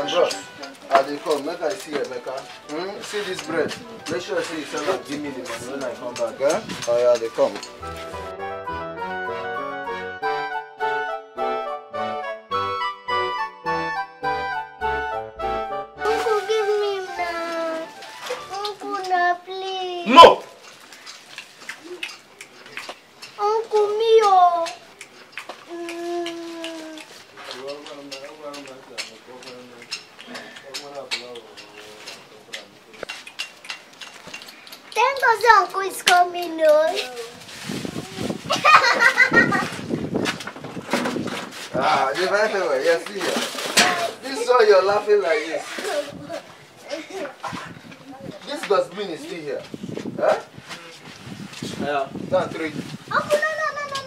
and bros. I dey come, make I see Emeka. Hmm? See this bread. Make sure I see you sell. Give me the money when I come back. Eh? Oh yeah, they come. Uncle, give me now. Uncle, now please. No! Thank God the uncle is coming, no? Ah, the very way. Yes, see here. This is why you're laughing like this. This dustbin is still here. Huh? Yeah. Uncle, no, no.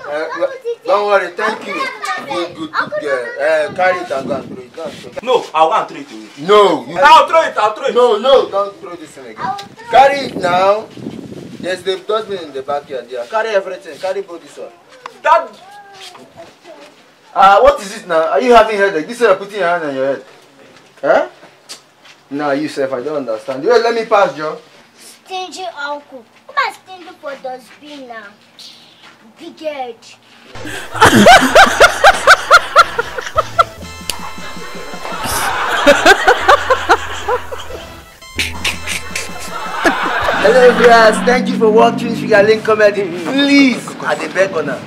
Uh, Don't worry, thank you. Good, good, good girl. Uh, carry it and go and throw it. Go and throw it. No, I want to throw it away. No, you, I'll throw it, I'll throw it. no, no, don't throw this thing again. Carry it now. There's the dustbin in the backyard there. Carry everything. Carry both this one. That, Ah, what is it now? Are you having headache? This is you're putting your hand on your head. Huh? No, you self, I don't understand. Wait, let me pass, Joe. Stingy uncle. Come on, stingy for dustbin now. Big head. Hello, viewers. Thank you for watching Suglyn Comedy. Please, I dey beg una.